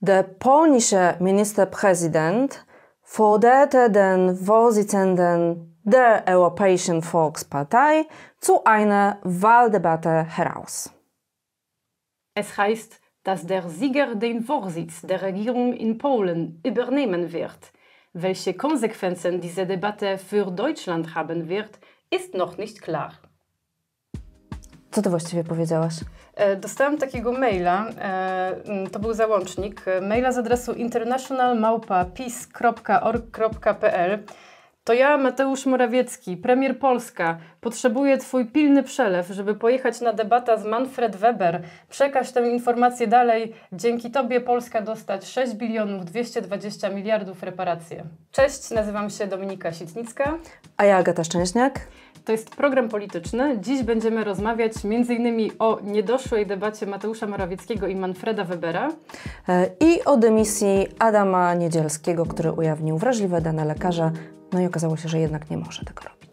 Der polnische Ministerpräsident forderte den Vorsitzenden der Europäischen Volkspartei zu einer Wahldebatte heraus. Es heißt, dass der Sieger den Vorsitz der Regierung in Polen übernehmen wird. Welche Konsequenzen diese Debatte für Deutschland haben wird, ist noch nicht klar. Co ty właściwie powiedziałaś? E, Dostałam takiego maila, e, to był załącznik, e, maila z adresu internationalmałpa.pis.org.pl. To ja, Mateusz Morawiecki, premier Polska, potrzebuję Twój pilny przelew, żeby pojechać na debatę z Manfred Weber. Przekaż tę informację dalej. Dzięki Tobie Polska dostać 6 bilionów 220 miliardów reparacje. Cześć, nazywam się Dominika Sitnicka. A ja Agata Szczęśniak. To jest program polityczny. Dziś będziemy rozmawiać m.in. o niedoszłej debacie Mateusza Morawieckiego i Manfreda Webera. E, I o dymisji Adama Niedzielskiego, który ujawnił wrażliwe dane lekarza, no i okazało się, że jednak nie może tego robić.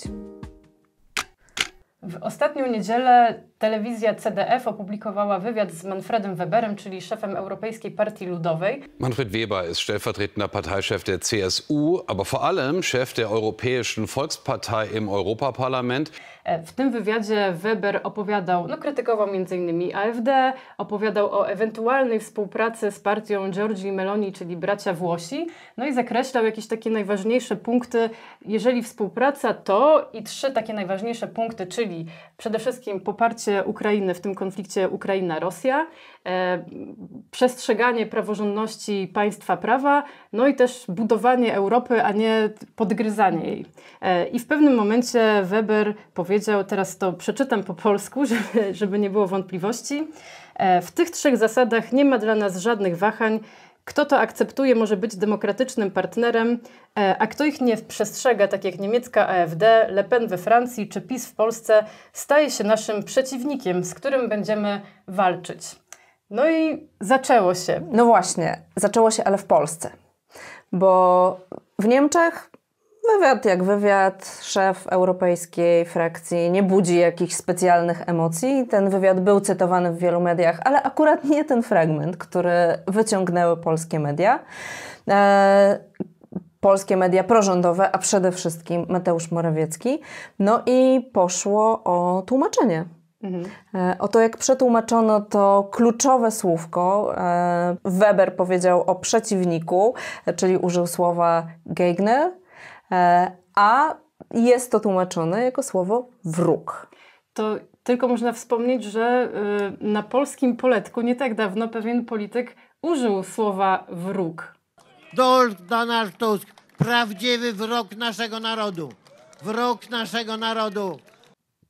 W ostatnią niedzielę telewizja CDF opublikowała wywiad z Manfredem Weberem, czyli szefem Europejskiej Partii Ludowej. Manfred Weber ist stellvertretender Parteichef der CSU, aber vor allem Chef der Europäischen Volkspartei im Europaparlament. E, W tym wywiadzie Weber opowiadał, no krytykował m.in. AfD, opowiadał o ewentualnej współpracy z partią Giorgi Meloni, czyli bracia Włosi, no i zakreślał jakieś takie najważniejsze punkty, jeżeli współpraca to i trzy takie najważniejsze punkty, czyli przede wszystkim poparcie Ukrainy w tym konflikcie Ukraina-Rosja, e, przestrzeganie praworządności państwa prawa, no i też budowanie Europy, a nie podgryzanie jej. E, I w pewnym momencie Weber powiedział, teraz to przeczytam po polsku, żeby, żeby nie było wątpliwości, e, w tych trzech zasadach nie ma dla nas żadnych wahań. Kto to akceptuje, może być demokratycznym partnerem, e, a kto ich nie przestrzega, tak jak niemiecka AfD, Le Pen we Francji czy PiS w Polsce, staje się naszym przeciwnikiem, z którym będziemy walczyć. No i zaczęło się. No właśnie, zaczęło się ale w Polsce, bo w Niemczech wywiad jak wywiad, szef europejskiej frakcji nie budzi jakichś specjalnych emocji. Ten wywiad był cytowany w wielu mediach, ale akurat nie ten fragment, który wyciągnęły polskie media. E, polskie media prorządowe, a przede wszystkim Mateusz Morawiecki. No i poszło o tłumaczenie. E, O to, jak przetłumaczono to kluczowe słówko, e, Weber powiedział o przeciwniku, e, czyli użył słowa Gegner, a jest to tłumaczone jako słowo wróg. To tylko można wspomnieć, że y, na polskim poletku nie tak dawno pewien polityk użył słowa wróg. Donald Tusk, prawdziwy wróg naszego narodu. Wróg naszego narodu.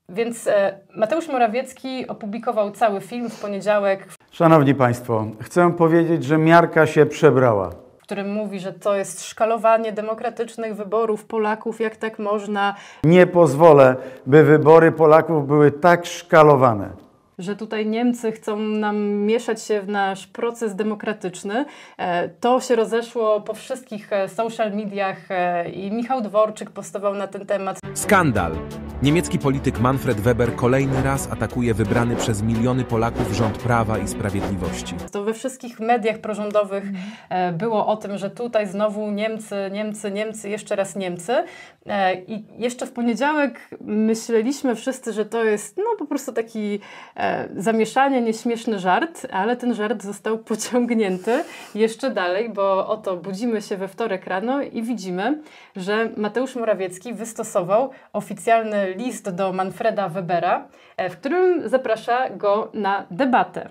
Więc e, Mateusz Morawiecki opublikował cały film w poniedziałek, Szanowni Państwo, chcę powiedzieć, że miarka się przebrała. W którym mówi, że to jest szkalowanie demokratycznych wyborów Polaków, jak tak można, Nie pozwolę, by wybory Polaków były tak szkalowane. Że tutaj Niemcy chcą nam mieszać się w nasz proces demokratyczny. E, To się rozeszło po wszystkich e, social mediach e, i Michał Dworczyk postował na ten temat. Skandal! Niemiecki polityk Manfred Weber kolejny raz atakuje wybrany przez miliony Polaków rząd prawa i sprawiedliwości. To we wszystkich mediach prorządowych było o tym, że tutaj znowu Niemcy, Niemcy, Niemcy, jeszcze raz Niemcy. I jeszcze w poniedziałek myśleliśmy wszyscy, że to jest no po prostu taki zamieszanie, nieśmieszny żart, ale ten żart został pociągnięty jeszcze dalej, bo oto budzimy się we wtorek rano i widzimy, że Mateusz Morawiecki wystosował oficjalny list do Manfreda Webera, e, w którym zaprasza go na debatę.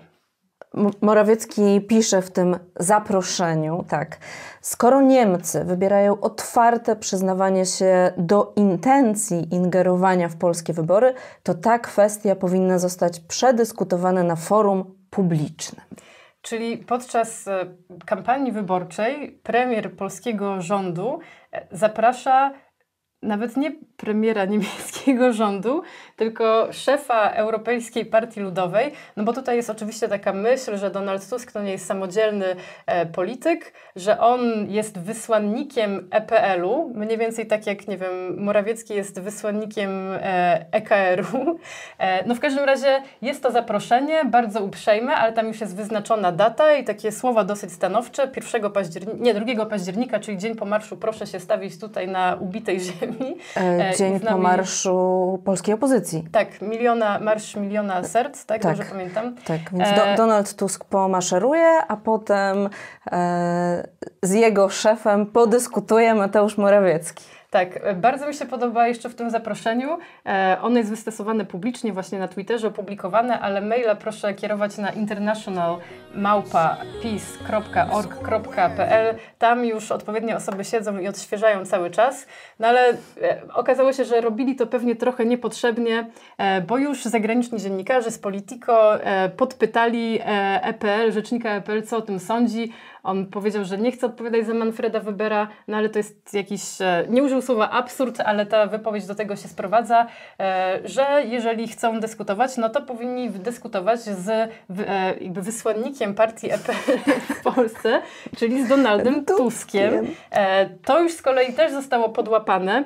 Morawiecki pisze w tym zaproszeniu, tak. Skoro Niemcy wybierają otwarte przyznawanie się do intencji ingerowania w polskie wybory, to ta kwestia powinna zostać przedyskutowana na forum publicznym. Czyli podczas e, kampanii wyborczej premier polskiego rządu e, zaprasza nawet nie premiera niemieckiego rządu, tylko szefa Europejskiej Partii Ludowej, no bo tutaj jest oczywiście taka myśl, że Donald Tusk to nie jest samodzielny e, polityk, że on jest wysłannikiem EPL-u, mniej więcej tak jak, nie wiem, Morawiecki jest wysłannikiem e, EKR-u. E, no w każdym razie jest to zaproszenie, bardzo uprzejme, ale tam już jest wyznaczona data i takie słowa dosyć stanowcze. 1 października, nie, 2 października, czyli dzień po marszu, proszę się stawić tutaj na ubitej ziemi. E, Dzień i z po marszu polskiej opozycji. Tak, miliona, marsz miliona serc, tak, Tak. dobrze pamiętam. Tak, więc E, do, Donald Tusk pomaszeruje, a potem e, z jego szefem podyskutuje Mateusz Morawiecki. Tak, bardzo mi się podoba jeszcze w tym zaproszeniu. E, ono jest wystosowane publicznie właśnie na Twitterze, opublikowane, ale maila proszę kierować na internationalmałpa.peace.org.pl. Tam już odpowiednie osoby siedzą i odświeżają cały czas. No ale e, okazało się, że robili to pewnie trochę niepotrzebnie, e, bo już zagraniczni dziennikarze z Politico podpytali EPL, rzecznika EPL, co o tym sądzi. On powiedział, że nie chce odpowiadać za Manfreda Webera, no ale to jest jakiś, e, nie użył słowa absurd, ale ta wypowiedź do tego się sprowadza, e, że jeżeli chcą dyskutować, no to powinni dyskutować z e, jakby wysłannikiem partii EPL w Polsce, czyli z Donaldem Tuskiem. To już z kolei też zostało podłapane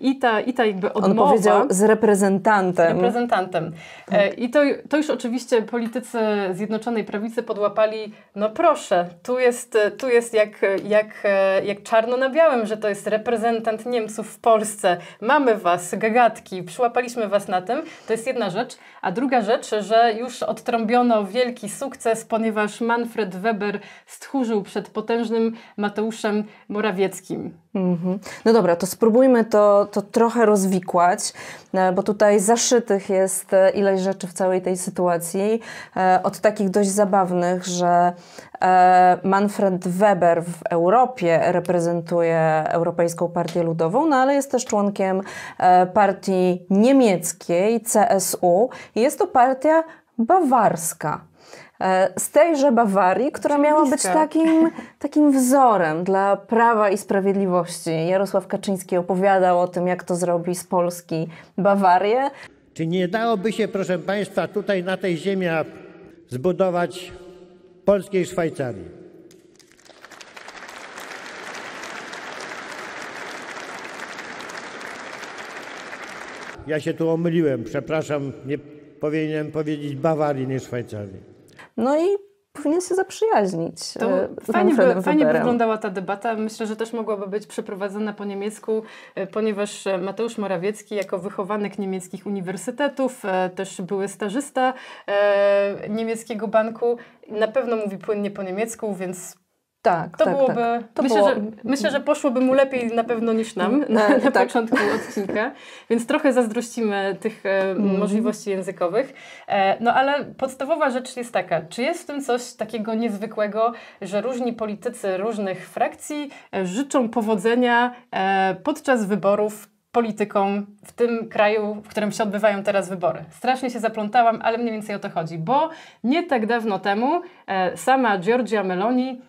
i ta, i ta jakby On odmowa powiedział z reprezentantem. reprezentantem. E, I to, to już oczywiście politycy Zjednoczonej Prawicy podłapali, no proszę, tu jest, tu jest jak, jak, e, jak czarno na białym, że to jest reprezentant Niemców w Polsce. Mamy was, gagatki, przyłapaliśmy was na tym. To jest jedna rzecz. A druga rzecz, że już odtrąbiono wielki sukces, ponieważ Manfred Weber stchórzył przed potężnym Mateuszem Morawieckim. Mhm. No dobra, to spróbujmy to, to trochę rozwikłać, e, bo tutaj zaszytych jest e, ileś rzeczy w całej tej sytuacji. E, Od takich dość zabawnych, że Manfred Weber w Europie reprezentuje Europejską Partię Ludową, no ale jest też członkiem partii niemieckiej CSU. Jest to partia bawarska. E, Z tejże Bawarii, która miała być takim, takim wzorem dla prawa i sprawiedliwości. Jarosław Kaczyński opowiadał o tym, jak to zrobi z Polski Bawarię. Czy nie dałoby się, proszę Państwa, tutaj na tej ziemi zbudować polskiej Szwajcarii? Ja się tu omyliłem, przepraszam, nie powinienem powiedzieć Bawarii, nie Szwajcarii. No i powinien się zaprzyjaźnić To e, fajnie, by, fajnie by wyglądała ta debata. Myślę, że też mogłaby być przeprowadzona po niemiecku, e, ponieważ e, Mateusz Morawiecki jako wychowanek niemieckich uniwersytetów, też były stażysta niemieckiego banku, na pewno mówi płynnie po niemiecku, więc Tak, to tak, byłoby... tak. To myślę, było- że, myślę, że poszłoby mu lepiej na pewno niż nam na, E, na tak. początku odcinka, więc trochę zazdrościmy tych e, Mhm. możliwości językowych. E, no ale podstawowa rzecz jest taka, czy jest w tym coś takiego niezwykłego, że różni politycy różnych frakcji e, życzą powodzenia e, podczas wyborów politykom w tym kraju, w którym się odbywają teraz wybory. Strasznie się zaplątałam, ale mniej więcej o to chodzi, bo nie tak dawno temu e, sama Giorgia Meloni mm,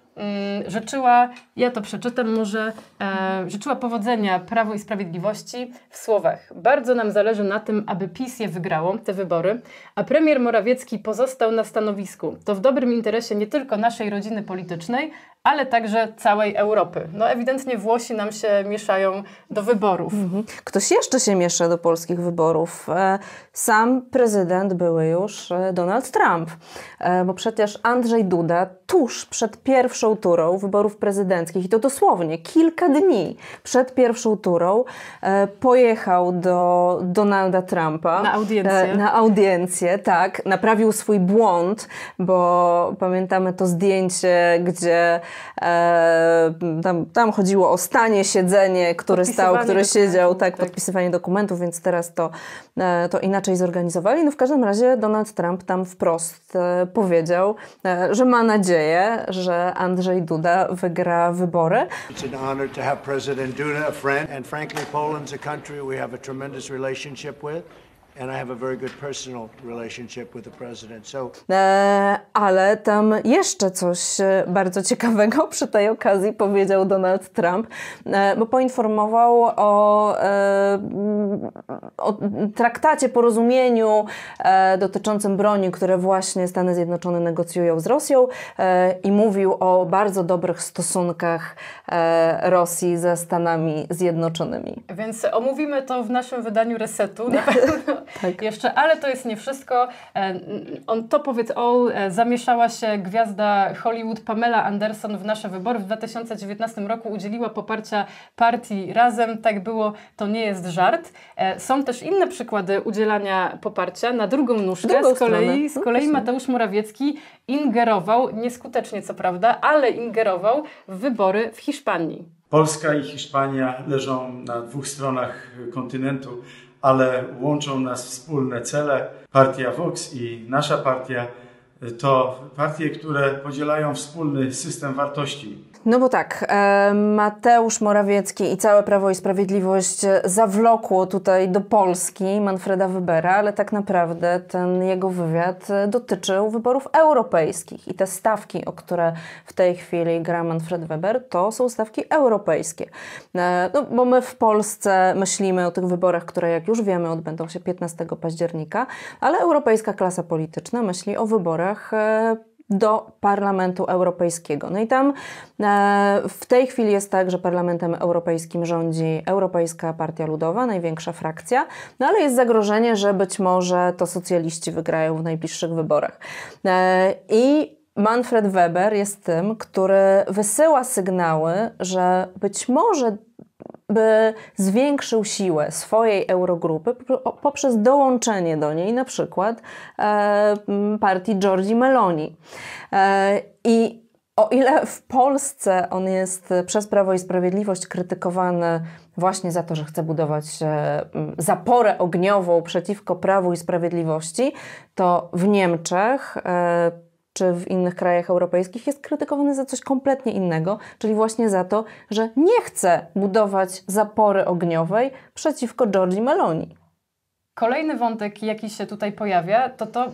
życzyła, ja to przeczytam może, e, życzyła powodzenia Prawo i Sprawiedliwości w słowach. Bardzo nam zależy na tym, aby PiS je wygrało, te wybory, a premier Morawiecki pozostał na stanowisku. To w dobrym interesie nie tylko naszej rodziny politycznej, ale także całej Europy. No ewidentnie Włosi nam się mieszają do wyborów. Mhm. Ktoś jeszcze się miesza do polskich wyborów. E, Sam prezydent były już e, Donald Trump, E, bo przecież Andrzej Duda tuż przed pierwszą turą wyborów prezydenckich, i to dosłownie kilka dni przed pierwszą turą, pojechał do Donalda Trumpa. Na audiencję. Na audiencję, tak. Naprawił swój błąd, bo pamiętamy to zdjęcie, gdzie e, tam, tam chodziło o stanie, siedzenie, który stał, który siedział, tak, tak. podpisywanie dokumentów, więc teraz to, e, to inaczej zorganizowali. No w każdym razie Donald Trump tam wprost e, powiedział, e, że ma nadzieję, że Andrzej Duda wygra wybory. It's an honor to have President Duda, a friend, and frankly, Poland's a country we have a tremendous relationship with. And I have a very good personal relationship with the president. So E, ale tam jeszcze coś e, bardzo ciekawego przy tej okazji powiedział Donald Trump, e, bo poinformował o, e, o traktacie, porozumieniu e, dotyczącym broni, które właśnie Stany Zjednoczone negocjują z Rosją e, i mówił o bardzo dobrych stosunkach e, Rosji ze Stanami Zjednoczonymi. Więc omówimy to w naszym wydaniu Resetu na pewno jeszcze, ale to jest nie wszystko. E, On top of it all zamieszała się gwiazda Hollywood Pamela Anderson w nasze wybory. W 2019 roku udzieliła poparcia partii Razem. Tak było, to nie jest żart. E, Są też inne przykłady udzielania poparcia na drugą nóżkę. Drugą z kolei, stronę. z kolei. Mateusz Morawiecki ingerował, nieskutecznie co prawda, ale ingerował w wybory w Hiszpanii. Polska i Hiszpania leżą na dwóch stronach kontynentu, ale łączą nas wspólne cele. Partia Vox i nasza partia to partie, które podzielają wspólny system wartości. No bo tak, e, Mateusz Morawiecki i całe Prawo i Sprawiedliwość zawlokło tutaj do Polski Manfreda Webera, ale tak naprawdę ten jego wywiad e, dotyczył wyborów europejskich i te stawki, o które w tej chwili gra Manfred Weber, to są stawki europejskie. E, No, bo my w Polsce myślimy o tych wyborach, które jak już wiemy odbędą się 15 października, ale europejska klasa polityczna myśli o wyborach e, do Parlamentu Europejskiego. No i tam e, w tej chwili jest tak, że Parlamentem Europejskim rządzi Europejska Partia Ludowa, największa frakcja, no ale jest zagrożenie, że być może to socjaliści wygrają w najbliższych wyborach. E, I Manfred Weber jest tym, który wysyła sygnały, że być może by zwiększył siłę swojej Eurogrupy po- poprzez dołączenie do niej na przykład e, partii Giorgi Meloni. E, I o ile w Polsce on jest przez Prawo i Sprawiedliwość krytykowany właśnie za to, że chce budować e, zaporę ogniową przeciwko Prawu i Sprawiedliwości, to w Niemczech czy w innych krajach europejskich jest krytykowany za coś kompletnie innego, czyli właśnie za to, że nie chce budować zapory ogniowej przeciwko Giorgi Meloni. Kolejny wątek, jaki się tutaj pojawia, to to,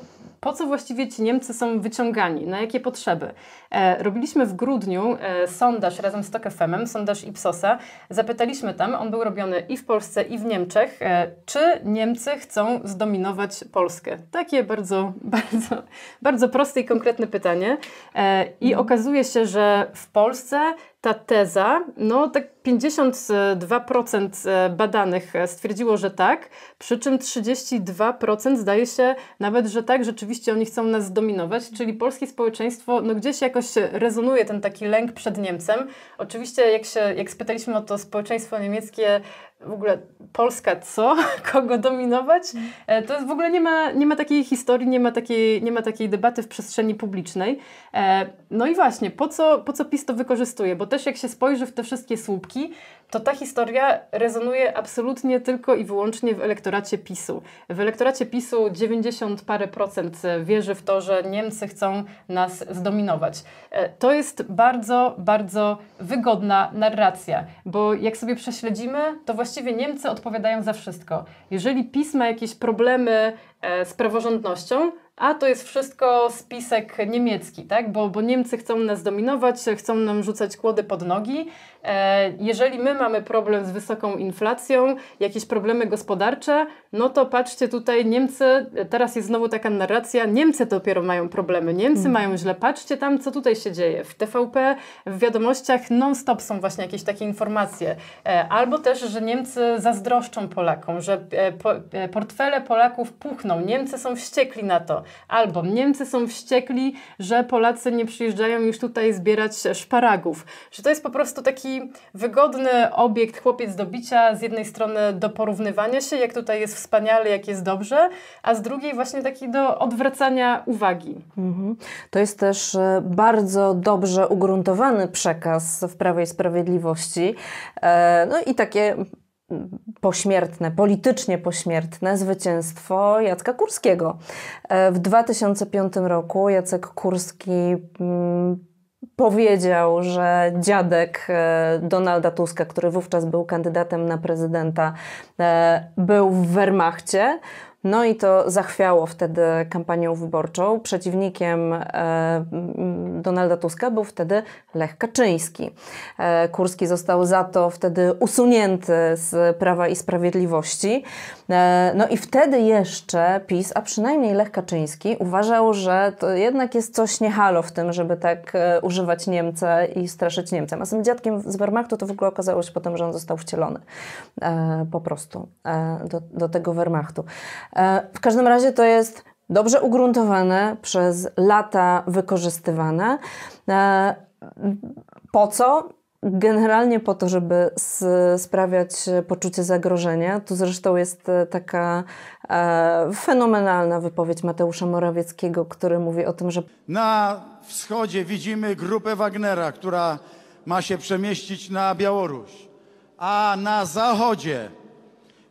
po co właściwie ci Niemcy są wyciągani, na jakie potrzeby. E, robiliśmy w grudniu e, sondaż razem z TOK FM-em, sondaż Ipsosa. Zapytaliśmy tam, on był robiony i w Polsce, i w Niemczech, e, czy Niemcy chcą zdominować Polskę. Takie bardzo, bardzo, bardzo proste i konkretne pytanie. E, I okazuje się, że w Polsce ta teza, no tak 52% e, badanych e, stwierdziło, że tak, przy czym 32% zdaje się nawet, że tak, rzeczywiście oni chcą nas zdominować, czyli polskie społeczeństwo, no gdzieś jakoś rezonuje ten taki lęk przed Niemcem. Oczywiście jak się, jak spytaliśmy o to społeczeństwo niemieckie, w ogóle Polska co? Kogo dominować? E, To jest w ogóle nie ma, nie ma takiej historii, nie ma takiej, nie ma takiej debaty w przestrzeni publicznej. E, No i właśnie, po co, po co PiS to wykorzystuje? Bo też jak się spojrzy w te wszystkie słupki, to ta historia rezonuje absolutnie tylko i wyłącznie w elektoracie PiSu. W elektoracie PiSu 90 parę procent wierzy w to, że Niemcy chcą nas zdominować. E, To jest bardzo, bardzo wygodna narracja, bo jak sobie prześledzimy, to właściwie Niemcy odpowiadają za wszystko. Jeżeli PiS ma jakieś problemy e, z praworządnością, a to jest wszystko spisek niemiecki, tak? Bo, bo Niemcy chcą nas dominować, chcą nam rzucać kłody pod nogi. E, jeżeli my mamy problem z wysoką inflacją, jakieś problemy gospodarcze, no to patrzcie tutaj, Niemcy, teraz jest znowu taka narracja, Niemcy dopiero mają problemy, Niemcy mają źle, patrzcie tam, co tutaj się dzieje. W TVP, w wiadomościach non-stop są właśnie jakieś takie informacje. E, albo też, że Niemcy zazdroszczą Polakom, że e, portfele Polaków puchną, Niemcy są wściekli na to. Albo Niemcy są wściekli, że Polacy nie przyjeżdżają już tutaj zbierać szparagów. Że to jest po prostu taki wygodny obiekt, chłopiec do bicia, z jednej strony do porównywania się, jak tutaj jest wspaniale, jak jest dobrze, a z drugiej właśnie taki do odwracania uwagi. Mhm. To jest też e, bardzo dobrze ugruntowany przekaz w Prawie i Sprawiedliwości. E, No i takie pośmiertne, politycznie pośmiertne zwycięstwo Jacka Kurskiego. E, W 2005 roku Jacek Kurski powiedział, że dziadek e, Donalda Tuska, który wówczas był kandydatem na prezydenta, e, był w Wehrmachcie. No i to zachwiało wtedy kampanią wyborczą. Przeciwnikiem e, Donalda Tuska był wtedy Lech Kaczyński. Kurski został za to wtedy usunięty z Prawa i Sprawiedliwości. E, no i wtedy jeszcze PiS, a przynajmniej Lech Kaczyński, uważał, że to jednak jest coś niehalo w tym, żeby tak używać Niemca i straszyć Niemcem. A z tym dziadkiem z Wehrmachtu to w ogóle okazało się potem, że on został wcielony po prostu do, do tego Wehrmachtu. W każdym razie to jest dobrze ugruntowane, przez lata wykorzystywane. E, po co? Generalnie po to, żeby sprawiać poczucie zagrożenia. Tu zresztą jest e, taka e, fenomenalna wypowiedź Mateusza Morawieckiego, który mówi o tym, że. Na wschodzie widzimy grupę Wagnera, która ma się przemieścić na Białoruś, a na zachodzie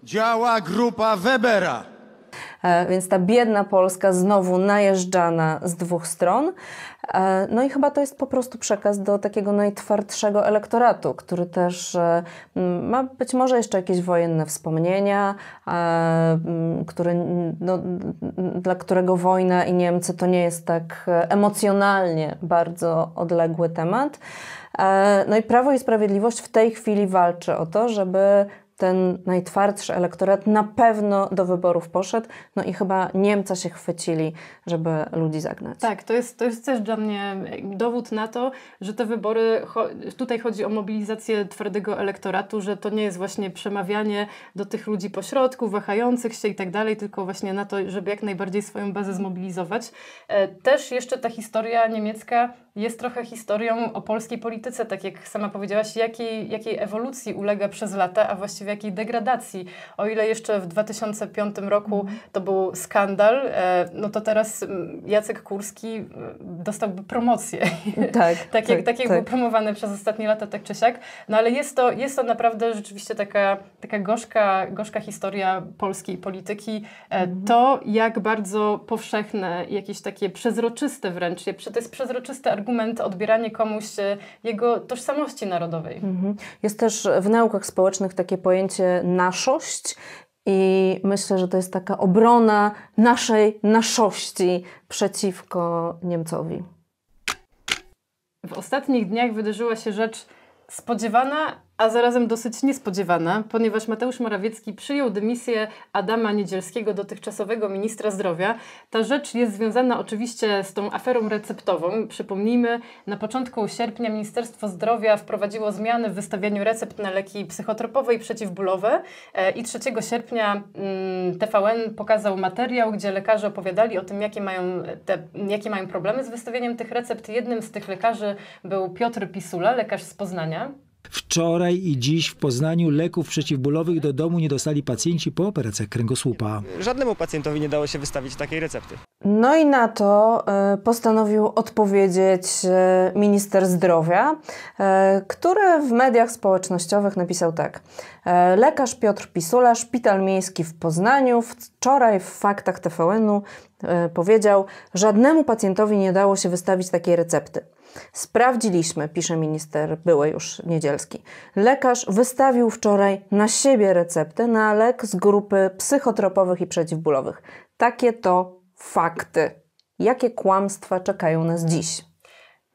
działa grupa Webera więc ta biedna Polska znowu najeżdżana z dwóch stron. E, no i chyba to jest po prostu przekaz do takiego najtwardszego elektoratu, który też e, ma być może jeszcze jakieś wojenne wspomnienia, który, no, dla którego wojna i Niemcy to nie jest tak emocjonalnie bardzo odległy temat. No i Prawo i Sprawiedliwość w tej chwili walczy o to, żeby ten najtwardszy elektorat na pewno do wyborów poszedł. No i chyba Niemca się chwycili, żeby ludzi zagnać. Tak, to jest, to jest też dla mnie dowód na to, że te wybory, tutaj chodzi o mobilizację twardego elektoratu, że to nie jest właśnie przemawianie do tych ludzi pośrodku, wahających się i tak dalej, tylko właśnie na to, żeby jak najbardziej swoją bazę zmobilizować. E, też jeszcze ta historia niemiecka jest trochę historią o polskiej polityce, tak jak sama powiedziałaś, jakiej, jakiej ewolucji ulega przez lata, a właściwie jakiej degradacji. O ile jeszcze w 2005 roku to był skandal, e, no to teraz Jacek Kurski e, dostałby promocję. Tak, tak, jak, tak, tak jak tak. był promowany przez ostatnie lata, tak czy siak. No ale jest to, jest to naprawdę rzeczywiście taka, taka gorzka, gorzka historia polskiej polityki. E, mhm. To, jak bardzo powszechne, jakieś takie przezroczyste wręcz, to jest przezroczysty argument odbieranie komuś jego tożsamości narodowej. Mhm. Jest też w naukach społecznych takie pojęcie pojęcie naszość i myślę, że to jest taka obrona naszej naszości przeciwko Niemcowi. W ostatnich dniach wydarzyła się rzecz spodziewana, a zarazem dosyć niespodziewana, ponieważ Mateusz Morawiecki przyjął dymisję Adama Niedzielskiego, dotychczasowego ministra zdrowia. Ta rzecz jest związana oczywiście z tą aferą receptową. Przypomnijmy, na początku sierpnia Ministerstwo Zdrowia wprowadziło zmiany w wystawianiu recept na leki psychotropowe i przeciwbólowe e, i 3 sierpnia mm, TVN pokazał materiał, gdzie lekarze opowiadali o tym, jakie mają, te, jakie mają problemy z wystawianiem tych recept. Jednym z tych lekarzy był Piotr Pisula, lekarz z Poznania. Wczoraj i dziś w Poznaniu leków przeciwbólowych do domu nie dostali pacjenci po operacjach kręgosłupa. Żadnemu pacjentowi nie dało się wystawić takiej recepty. No i na to y, postanowił odpowiedzieć y, minister zdrowia, y, który w mediach społecznościowych napisał tak. Lekarz Piotr Pisula, szpital miejski w Poznaniu, wczoraj w faktach TVN-u powiedział, żadnemu pacjentowi nie dało się wystawić takiej recepty. Sprawdziliśmy, pisze minister były już Niedzielski. Lekarz wystawił wczoraj na siebie receptę na lek z grupy psychotropowych i przeciwbólowych. Takie to fakty. Jakie kłamstwa czekają nas dziś?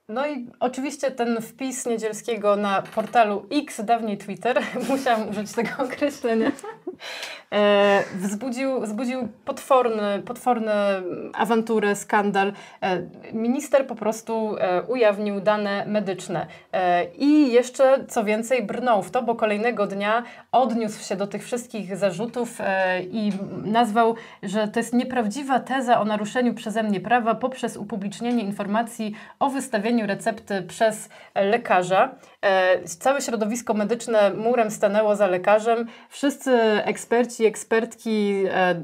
No i oczywiście ten wpis Niedzielskiego na portalu X, dawniej Twitter, musiałam użyć tego określenia, e, wzbudził, wzbudził potworny, potworny awanturę, skandal. E, minister po prostu e, ujawnił dane medyczne e, i jeszcze co więcej brnął w to, bo kolejnego dnia odniósł się do tych wszystkich zarzutów e, i nazwał, że to jest nieprawdziwa teza o naruszeniu przeze mnie prawa poprzez upublicznienie informacji o wystawieniu recepty przez lekarza. E, całe środowisko medyczne murem stanęło za lekarzem. Wszyscy eksperci, ekspertki e,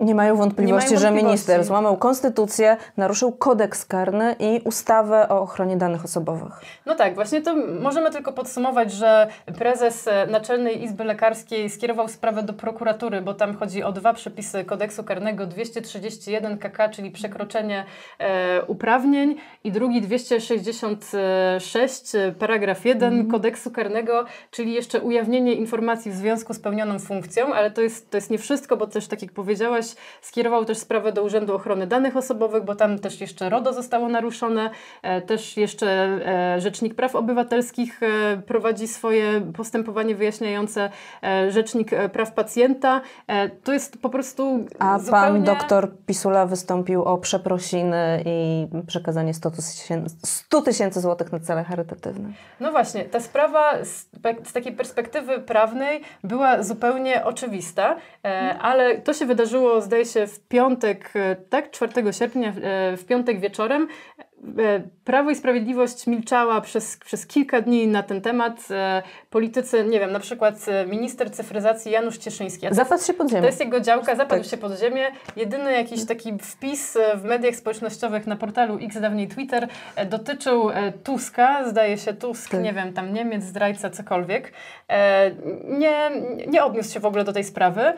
nie mają wątpliwości, nie mają że minister złamał konstytucję, naruszył kodeks karny i ustawę o ochronie danych osobowych. No tak, właśnie to możemy tylko podsumować, że prezes Naczelnej Izby Lekarskiej skierował sprawę do prokuratury, bo tam chodzi o dwa przepisy kodeksu karnego 231 KK, czyli przekroczenie e, uprawnień i i drugi 266, paragraf 1 mm. kodeksu karnego, czyli jeszcze ujawnienie informacji w związku z pełnioną funkcją, ale to jest, to jest nie wszystko, bo też tak jak powiedziałaś, skierował też sprawę do Urzędu Ochrony Danych Osobowych, bo tam też jeszcze RODO zostało naruszone, e, też jeszcze e, Rzecznik Praw Obywatelskich e, prowadzi swoje postępowanie wyjaśniające, Rzecznik Praw Pacjenta. To jest po prostu A zupełnie... pan doktor Pisula wystąpił o przeprosiny i przekazanie 100 tysięcy złotych na cele charytatywne. No właśnie, ta sprawa z, z takiej perspektywy prawnej była zupełnie oczywista, ale to się wydarzyło, zdaje się, w piątek, tak, 4 sierpnia, w piątek wieczorem. E, Prawo i Sprawiedliwość milczała przez, przez kilka dni na ten temat. E, politycy, nie wiem, na przykład e, minister cyfryzacji Janusz Cieszyński. Zapadł się pod ziemię. To jest jego działka, zapadł tak. się pod ziemię. Jedyny jakiś taki wpis w mediach społecznościowych na portalu X, dawniej Twitter, dotyczył Tuska. Zdaje się Tusk, tak. nie wiem, tam Niemiec, zdrajca, cokolwiek. Nie, nie odniósł się w ogóle do tej sprawy.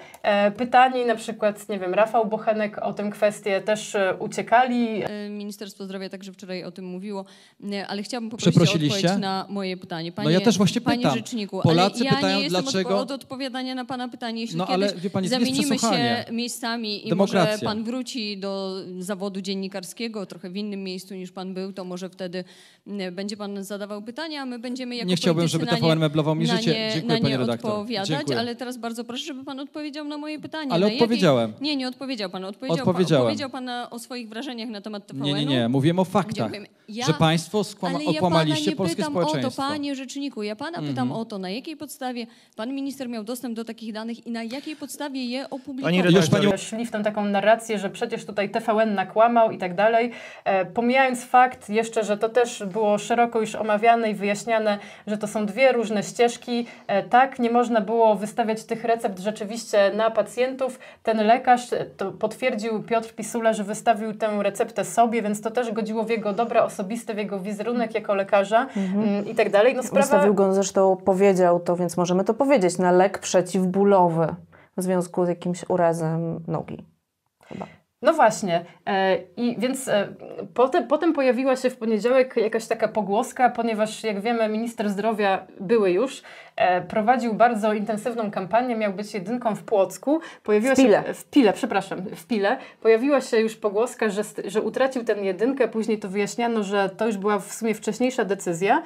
Pytani na przykład, nie wiem, Rafał Bochenek o tę kwestię też uciekali. Ministerstwo Zdrowia także wczoraj o tym mówiło, ale chciałabym poprosić o odpowiedź na moje pytanie. Panie, no ja też właśnie pytam. Panie rzeczniku, Polacy ale ja pytają, nie dlaczego... jestem od, odpowiadania na pana pytanie. Jeśli no, kiedyś ale, pani, zamienimy się miejscami i Demokracja. może pan wróci do zawodu dziennikarskiego trochę w innym miejscu niż pan był, to może wtedy będzie pan zadawał pytania, a my będziemy jako Nie chciałbym, żeby TVN meblował mi życie. Nie, Dziękuję, na nie odpowiadać, Dziękuję. ale teraz bardzo proszę, żeby pan odpowiedział na moje pytanie. Ale odpowiedziałem. Jakiej... Nie, nie odpowiedział pan. Odpowiedział, Odpowiedziałem. Pan, opowiedział pan o swoich wrażeniach na temat TVN-u. Nie, nie, nie. Mówiłem o faktach. Ja, że państwo skłama- ale ja okłamaliście pana polskie pytam społeczeństwo. o to, panie rzeczniku. Ja pana pytam mm -hmm. o to, na jakiej podstawie pan minister miał dostęp do takich danych i na jakiej podstawie je opublikował. Pani już pani... Szli w tę taką narrację, że przecież tutaj TVN nakłamał i tak dalej. E, pomijając fakt jeszcze, że to też było szeroko już omawiane i wyjaśniane, że to są dwie różne ścieżki. E, tak, nie można było wystawiać tych recept rzeczywiście na pacjentów. Ten lekarz e, to potwierdził Piotr Pisula, że wystawił tę receptę sobie, więc to też godziło w jego dobra osobiste, w jego wizerunek jako lekarza mhm. Mm, i tak dalej. No, sprawa... Wystawił go, zresztą powiedział to, więc możemy to powiedzieć, na lek przeciwbólowy w związku z jakimś urazem nogi. Chyba. No właśnie. E, I więc e, potem, potem pojawiła się w poniedziałek jakaś taka pogłoska, ponieważ jak wiemy, minister zdrowia były już, e, prowadził bardzo intensywną kampanię, miał być jedynką w Płocku. Pojawiła w Pile. Się, w Pile, przepraszam, w Pile. Pojawiła się już pogłoska, że, że utracił tę jedynkę, później to wyjaśniano, że to już była w sumie wcześniejsza decyzja.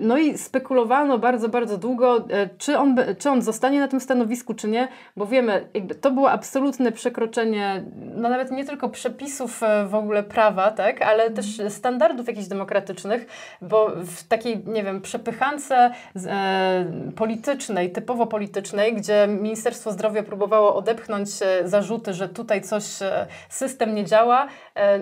No i spekulowano bardzo, bardzo długo, czy on, czy on zostanie na tym stanowisku, czy nie, bo wiemy, jakby to było absolutne przekroczenie, no nawet nawet nie tylko przepisów e, w ogóle prawa, tak, ale też standardów jakichś demokratycznych, bo w takiej, nie wiem, przepychance e, politycznej, typowo politycznej, gdzie Ministerstwo Zdrowia próbowało odepchnąć e, zarzuty, że tutaj coś, system nie działa,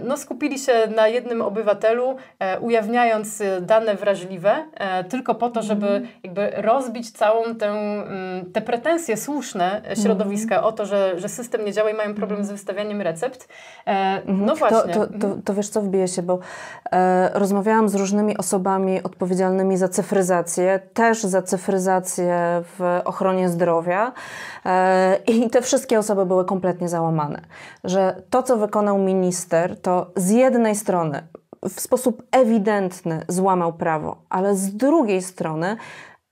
no skupili się na jednym obywatelu, ujawniając dane wrażliwe, tylko po to, żeby mhm. jakby rozbić całą tę, mm, te pretensje słuszne środowiska mm. o to, że, że system nie działa i mają problem z wystawianiem recept koncept. E, no mhm. właśnie. To, to, to, to, wiesz co, wbije się, bo e, rozmawiałam z różnymi osobami odpowiedzialnymi za cyfryzację, też za cyfryzację w ochronie zdrowia e, i te wszystkie osoby były kompletnie załamane, że to, co wykonał minister, to z jednej strony w sposób ewidentny złamał prawo, ale z drugiej strony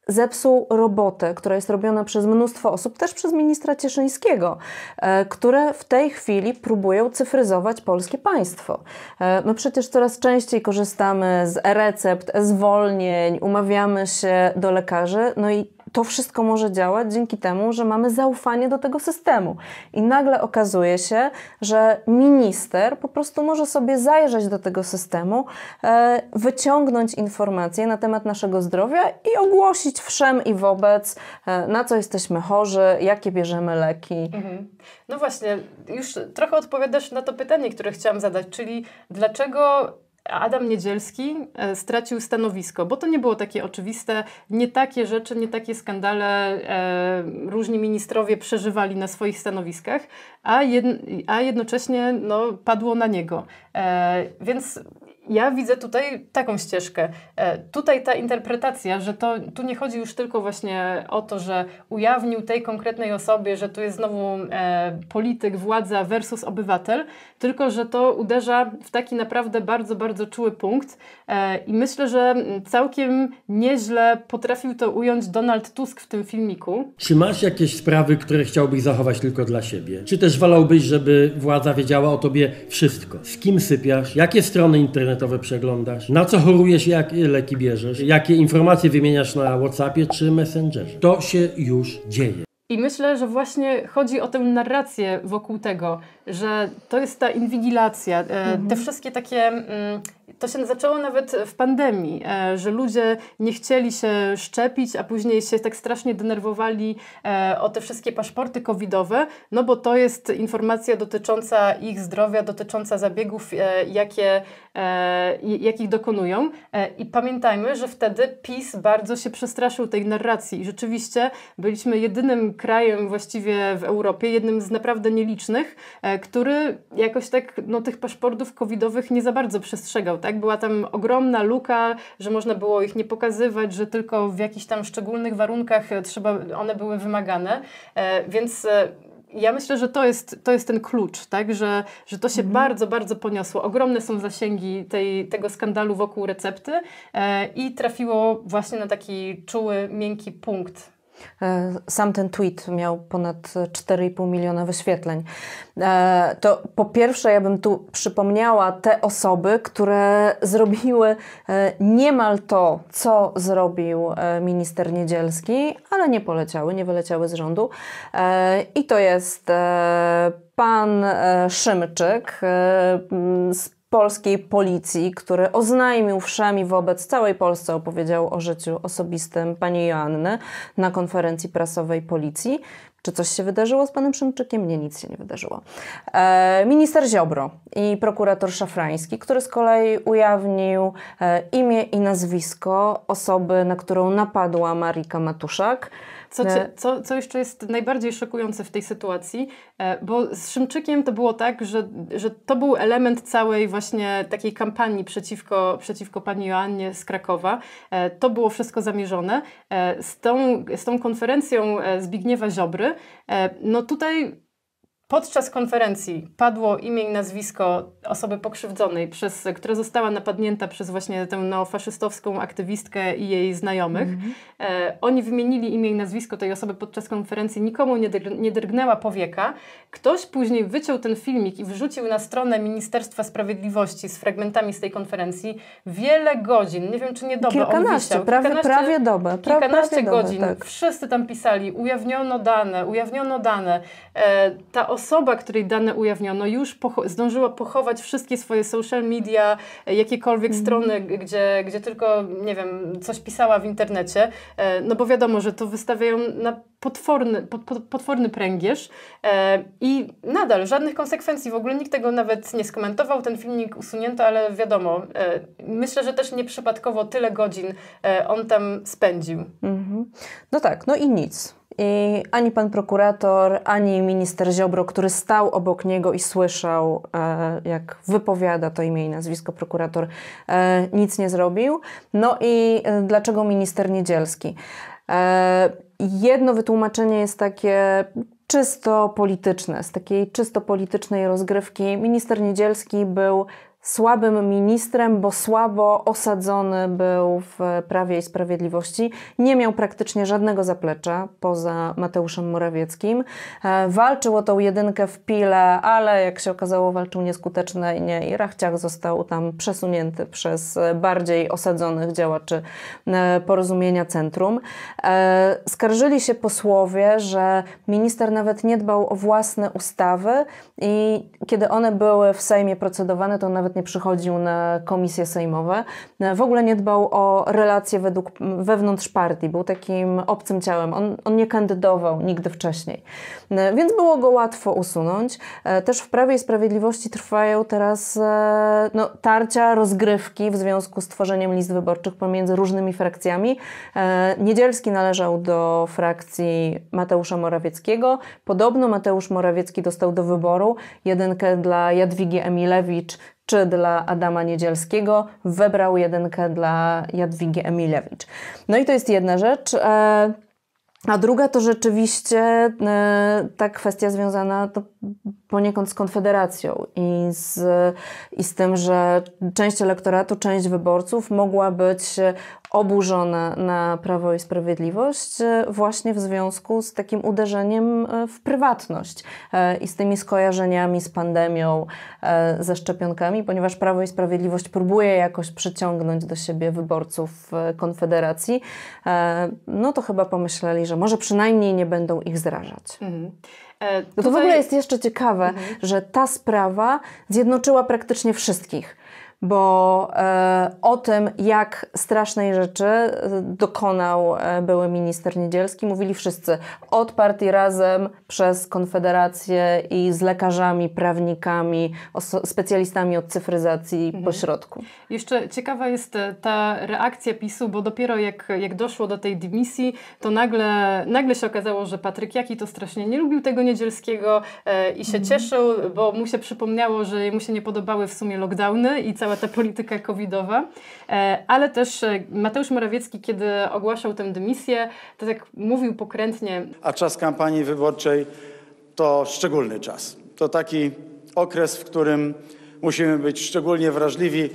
zepsuł robotę, która jest robiona przez mnóstwo osób, też przez ministra Cieszyńskiego, e, które w tej chwili próbują cyfryzować polskie państwo. E, my przecież coraz częściej korzystamy z e-recept, e-zwolnień, umawiamy się do lekarzy, no i to wszystko może działać dzięki temu, że mamy zaufanie do tego systemu. I nagle okazuje się, że minister po prostu może sobie zajrzeć do tego systemu, e, wyciągnąć informacje na temat naszego zdrowia i ogłosić wszem i wobec, e, na co jesteśmy chorzy, jakie bierzemy leki. Mhm. No właśnie, już trochę odpowiadasz na to pytanie, które chciałam zadać, czyli dlaczego Adam Niedzielski e, stracił stanowisko, bo to nie było takie oczywiste. Nie takie rzeczy, nie takie skandale e, różni ministrowie przeżywali na swoich stanowiskach, a, a jednocześnie no, padło na niego. E, więc ja widzę tutaj taką ścieżkę. E, tutaj ta interpretacja, że to tu nie chodzi już tylko właśnie o to, że ujawnił tej konkretnej osobie, że tu jest znowu e, polityk, władza versus obywatel, tylko że to uderza w taki naprawdę bardzo, bardzo czuły punkt. E, I myślę, że całkiem nieźle potrafił to ująć Donald Tusk w tym filmiku. Czy masz jakieś sprawy, które chciałbyś zachować tylko dla siebie? Czy też wolałbyś, żeby władza wiedziała o tobie wszystko? Z kim sypiasz? Jakie strony internetowe przeglądasz? Na co chorujesz jakie leki bierzesz? Jakie informacje wymieniasz na Whatsappie czy Messengerze? To się już dzieje. I myślę, że właśnie chodzi o tę narrację wokół tego, że to jest ta inwigilacja, e, mhm. te wszystkie takie mm, to się zaczęło nawet w pandemii, e, że ludzie nie chcieli się szczepić, a później się tak strasznie denerwowali e, o te wszystkie paszporty covidowe, no bo to jest informacja dotycząca ich zdrowia, dotycząca zabiegów, e, jakie, jakich dokonują. I pamiętajmy, że wtedy PiS bardzo się przestraszył tej narracji i rzeczywiście byliśmy jedynym krajem właściwie w Europie, jednym z naprawdę nielicznych, który jakoś tak no, tych paszportów covidowych nie za bardzo przestrzegał. Tak? Była tam ogromna luka, że można było ich nie pokazywać, że tylko w jakichś tam szczególnych warunkach trzeba, one były wymagane. E, więc e, ja myślę, że to jest, to jest ten klucz, tak? że, że to się mhm. bardzo, bardzo poniosło. Ogromne są zasięgi tej, tego skandalu wokół recepty e, i trafiło właśnie na taki czuły, miękki punkt sam ten tweet miał ponad 4,5 miliona wyświetleń. E, to po pierwsze, ja bym tu przypomniała te osoby, które zrobiły e, niemal to, co zrobił minister Niedzielski, ale nie poleciały, nie wyleciały z rządu. I to jest pan Szymczyk z polskiej policji, który oznajmił wszemi wobec całej Polsce, opowiedział o życiu osobistym pani Joanny na konferencji prasowej policji. Czy coś się wydarzyło z panem Szymczykiem? Nie, nic się nie wydarzyło. E, minister Ziobro i prokurator Szafrański, który z kolei ujawnił e, imię i nazwisko osoby, na którą napadła Marika Matuszak. Co, co, co jeszcze jest najbardziej szokujące w tej sytuacji, e, bo z Szymczykiem to było tak, że, że to był element całej właśnie takiej kampanii przeciwko, przeciwko pani Joannie z Krakowa. E, to było wszystko zamierzone. E, z tą, z tą konferencją Zbigniewa Ziobry, no tutaj Podczas konferencji padło imię i nazwisko osoby pokrzywdzonej, przez, która została napadnięta przez właśnie tę neofaszystowską aktywistkę i jej znajomych. Mm -hmm. e, oni wymienili imię i nazwisko tej osoby podczas konferencji, nikomu nie, nie drgnęła powieka. Ktoś później wyciął ten filmik i wrzucił na stronę Ministerstwa Sprawiedliwości z fragmentami z tej konferencji. Wiele godzin, nie wiem czy nie dobę Kilkanaście, prawie, kilkanaście, prawie dobę. Pra, kilkanaście prawie godzin. Dobę, tak. Wszyscy tam pisali, ujawniono dane, ujawniono dane. E, ta osoba, której dane ujawniono, już pocho zdążyła pochować wszystkie swoje social media, jakiekolwiek mm. strony, gdzie, gdzie tylko, nie wiem, coś pisała w internecie, e, no bo wiadomo, że to wystawiają na potworny, pot, pot, potworny pręgierz e, i nadal żadnych konsekwencji, w ogóle nikt tego nawet nie skomentował, ten filmik usunięto, ale wiadomo, e, myślę, że też nieprzypadkowo tyle godzin e, on tam spędził. Mm -hmm. No tak, no i nic. I ani pan prokurator, ani minister Ziobro, który stał obok niego i słyszał, e, jak wypowiada to imię i nazwisko prokurator, e, nic nie zrobił. No i e, dlaczego minister Niedzielski? Jedno wytłumaczenie jest takie czysto polityczne, z takiej czysto politycznej rozgrywki. Minister Niedzielski był słabym ministrem, bo słabo osadzony był w Prawie i Sprawiedliwości. Nie miał praktycznie żadnego zaplecza poza Mateuszem Morawieckim. E, walczył o tą jedynkę w Pile, ale jak się okazało walczył nieskutecznie i Rachciach został tam przesunięty przez bardziej osadzonych działaczy e, porozumienia centrum. E, skarżyli się posłowie, że minister nawet nie dbał o własne ustawy i kiedy one były w Sejmie procedowane, to nawet nie przychodził na komisje sejmowe. W ogóle nie dbał o relacje według, wewnątrz partii. Był takim obcym ciałem. On, on nie kandydował nigdy wcześniej. Więc było go łatwo usunąć. Też w Prawie i Sprawiedliwości trwają teraz e, no, tarcia, rozgrywki w związku z tworzeniem list wyborczych pomiędzy różnymi frakcjami. E, Niedzielski należał do frakcji Mateusza Morawieckiego. Podobno Mateusz Morawiecki dostał do wyboru jedynkę dla Jadwigi Emilewicz, czy dla Adama Niedzielskiego, wybrał jedynkę dla Jadwigi Emilewicz. No i to jest jedna rzecz. E, a druga to rzeczywiście e, ta kwestia związana to poniekąd z Konfederacją i z, i z tym, że część elektoratu, część wyborców mogła być oburzona na Prawo i Sprawiedliwość e, właśnie w związku z takim uderzeniem e, w prywatność e, i z tymi skojarzeniami z pandemią, ze szczepionkami, ponieważ Prawo i Sprawiedliwość próbuje jakoś przyciągnąć do siebie wyborców Konfederacji, no to chyba pomyśleli, że może przynajmniej nie będą ich zrażać. Mhm. No to w ogóle jest jeszcze ciekawe, mhm. że ta sprawa zjednoczyła praktycznie wszystkich bo e, o tym, jak strasznej rzeczy e, dokonał e, były minister Niedzielski, mówili wszyscy. Od partii Razem, przez Konfederację i z lekarzami, prawnikami, specjalistami od cyfryzacji mhm. pośrodku. Jeszcze ciekawa jest ta reakcja PiSu, bo dopiero jak, jak doszło do tej dymisji, to nagle, nagle się okazało, że Patryk Jaki to strasznie nie lubił tego Niedzielskiego i się mhm. cieszył, bo mu się przypomniało, że mu się nie podobały w sumie lockdowny i cała ta polityka covidowa, e, ale też e, Mateusz Morawiecki, kiedy ogłaszał tę dymisję, to tak mówił pokrętnie. A czas kampanii wyborczej to szczególny czas. To taki okres, w którym musimy być szczególnie wrażliwi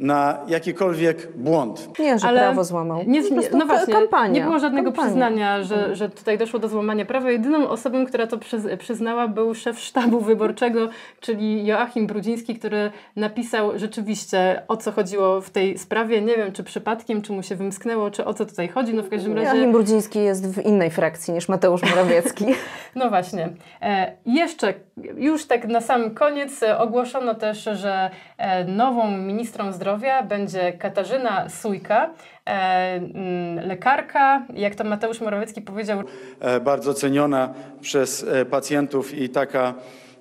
na jakikolwiek błąd. Nie, że Ale prawo złamał. Nie, nie, no właśnie, kampania. nie było żadnego kampania. przyznania, że, że tutaj doszło do złamania prawa. Jedyną osobą, która to przyznała był szef sztabu wyborczego, czyli Joachim Brudziński, który napisał rzeczywiście o co chodziło w tej sprawie. Nie wiem, czy przypadkiem, czy mu się wymsknęło, czy o co tutaj chodzi. No w każdym razie... Joachim Brudziński jest w innej frakcji niż Mateusz Morawiecki. no właśnie. E, jeszcze już tak na sam koniec ogłoszono też, że e, nową ministrą zdrowia Zdrowia będzie Katarzyna Sujka, e, mm, lekarka, jak to Mateusz Morawiecki powiedział. E, bardzo ceniona przez e, pacjentów i taka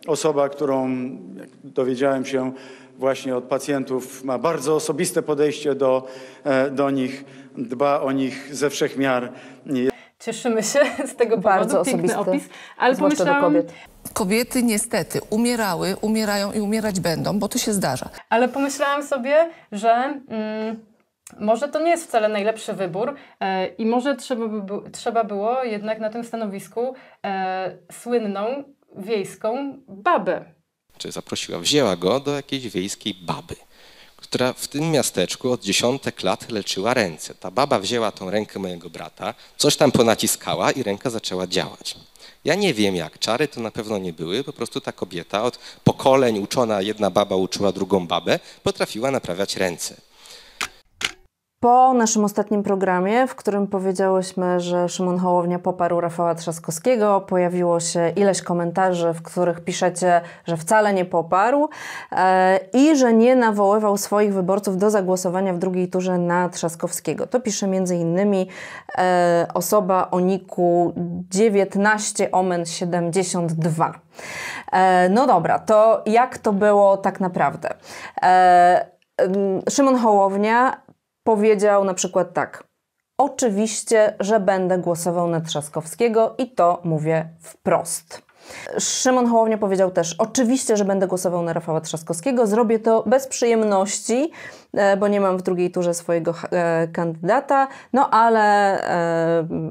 osoba, którą dowiedziałem się właśnie od pacjentów, ma bardzo osobiste podejście do, do nich, dba o nich ze wszech miar. Cieszymy się z tego bardzo powodu, piękny opis, ale pomyślałam... Do kobiet. Kobiety niestety umierały, umierają i umierać będą, bo to się zdarza. Ale pomyślałam sobie, że mm, może to nie jest wcale najlepszy wybór e, i może trzeba, by, trzeba było jednak na tym stanowisku e, słynną wiejską babę. Czy zaprosiła, wzięła go do jakiejś wiejskiej baby która w tym miasteczku od dziesiątek lat leczyła ręce. Ta baba wzięła tą rękę mojego brata, coś tam ponaciskała i ręka zaczęła działać. Ja nie wiem jak, czary to na pewno nie były, po prostu ta kobieta od pokoleń uczona, jedna baba uczyła drugą babę, potrafiła naprawiać ręce. Po naszym ostatnim programie, w którym powiedziałyśmy, że Szymon Hołownia poparł Rafała Trzaskowskiego, pojawiło się ileś komentarzy, w których piszecie, że wcale nie poparł e, i że nie nawoływał swoich wyborców do zagłosowania w drugiej turze na Trzaskowskiego. To pisze innymi e, osoba o niku 19 omen 72. E, no dobra, to jak to było tak naprawdę? E, Szymon Hołownia powiedział na przykład tak. Oczywiście, że będę głosował na Trzaskowskiego i to mówię wprost. Szymon Hołownia powiedział też, oczywiście, że będę głosował na Rafała Trzaskowskiego, zrobię to bez przyjemności, e, bo nie mam w drugiej turze swojego e, kandydata, no ale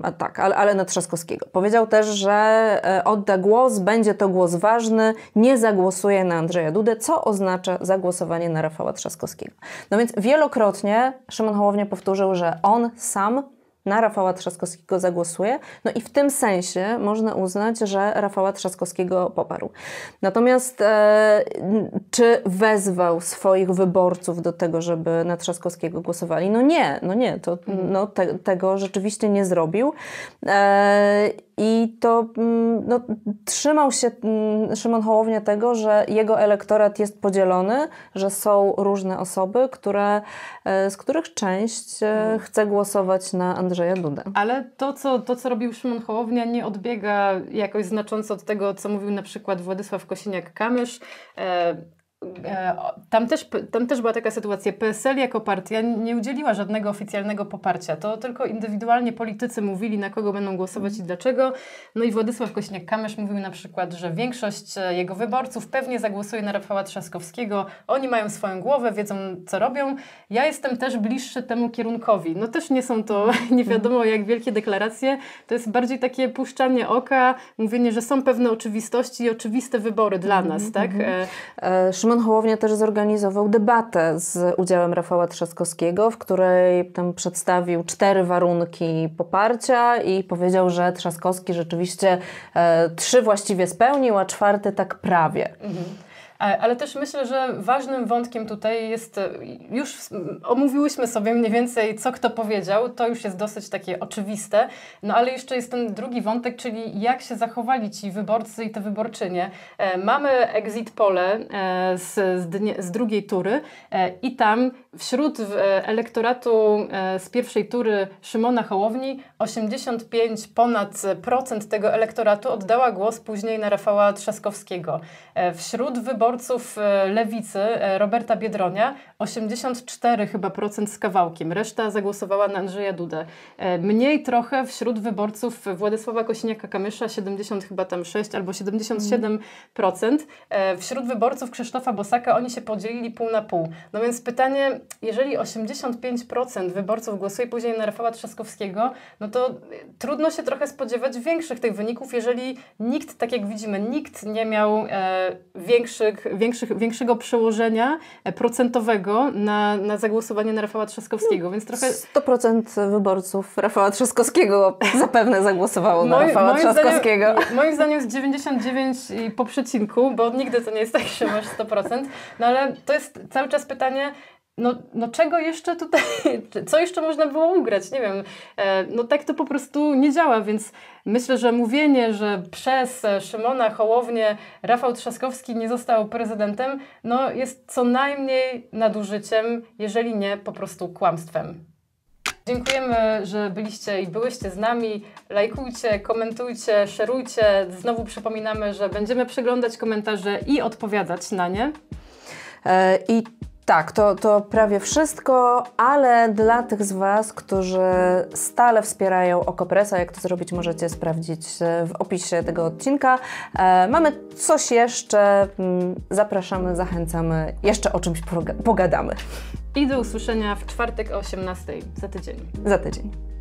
e, tak, ale, ale na Trzaskowskiego. Powiedział też, że odda głos, będzie to głos ważny, nie zagłosuje na Andrzeja Dudę, co oznacza zagłosowanie na Rafała Trzaskowskiego. No więc wielokrotnie Szymon Hołownia powtórzył, że on sam na Rafała Trzaskowskiego zagłosuje. No i w tym sensie można uznać, że Rafała Trzaskowskiego poparł. Natomiast e, czy wezwał swoich wyborców do tego, żeby na Trzaskowskiego głosowali? No nie, no nie, to, mhm. no, te, tego rzeczywiście nie zrobił. E, i to mm, no, trzymał się mm, Szymon Hołownia tego, że jego elektorat jest podzielony, że są różne osoby, które, e, z których część e, mhm. chce głosować na Andrzeja Dudę. Ale to co, to, co robił Szymon Hołownia, nie odbiega jakoś znacząco od tego, co mówił na przykład Władysław Kosiniak-Kamysz. E, e, tam też, tam też była taka sytuacja. PSL jako partia nie udzieliła żadnego oficjalnego poparcia. To tylko indywidualnie politycy mówili, na kogo będą głosować i dlaczego. No i Władysław Kośniak-Kamysz mówił na przykład, że większość e, jego wyborców pewnie zagłosuje na Rafała Trzaskowskiego. Oni mają swoją głowę, wiedzą co robią. Ja jestem też bliższy temu kierunkowi. No też nie są to nie wiadomo jak wielkie deklaracje. To jest bardziej takie puszczanie oka, mówienie, że są pewne oczywistości i oczywiste wybory dla nas, mm -hmm. tak? Mhm. Szymon Hołownia też zorganizował debatę z udziałem Rafała Trzaskowskiego, w której tam przedstawił cztery warunki poparcia i powiedział, że Trzaskowski rzeczywiście e, trzy właściwie spełnił, a czwarty tak prawie. -hmm. Ale też myślę, że ważnym wątkiem tutaj jest, e, już omówiłyśmy sobie mniej więcej, co kto powiedział, to już jest dosyć takie oczywiste, no ale jeszcze jest ten drugi wątek, czyli jak się zachowali ci wyborcy i te wyborczynie. E, mamy exit pole e, z, z, dnie, z drugiej tury i tam wśród elektoratu z pierwszej tury Szymona Hołowni 85 ponad procent tego elektoratu oddała głos później na Rafała Trzaskowskiego. Wśród wyborców wyborców e, lewicy e, Roberta Biedronia 84 chyba procent z kawałkiem. Reszta zagłosowała na Andrzeja Dudę. E, mniej trochę wśród wyborców Władysława Kosiniaka-Kamysza 70 chyba tam 6 albo 77%. Wśród wyborców Krzysztofa Bosaka oni się podzielili pół na pół. No więc pytanie, jeżeli 85% wyborców głosuje później na Rafała Trzaskowskiego, no to trudno się trochę spodziewać większych tych wyników, jeżeli nikt, tak jak widzimy, nikt nie miał e, większych większych, większego przełożenia e, na, na zagłosowanie na Rafała Trzaskowskiego, więc trochę... 100% wyborców Rafała Trzaskowskiego zapewne zagłosowało na Rafała moim Trzaskowskiego. Zdaniem, moim zdaniem jest 99 po przecinku, bo nigdy to nie jest tak, że masz 100%, no ale to jest cały czas pytanie, no, no czego jeszcze tutaj, co jeszcze można było ugrać? Nie wiem. E, no tak to po prostu nie działa, więc myślę, że mówienie, że przez Szymona Hołownię Rafał Trzaskowski nie został prezydentem, no jest co najmniej nadużyciem, jeżeli nie po prostu kłamstwem. Dziękujemy, że byliście i byłyście z nami. Lajkujcie, komentujcie, szerujcie. Znowu przypominamy, że będziemy przeglądać komentarze i odpowiadać na nie. E, I tak, to, to prawie wszystko, ale dla tych z Was, którzy stale wspierają Okopresa, jak to zrobić możecie sprawdzić w opisie tego odcinka. E, mamy coś jeszcze, mm, zapraszamy, zachęcamy, jeszcze o czymś pogadamy. I do usłyszenia w czwartek o 18 za tydzień. Za tydzień.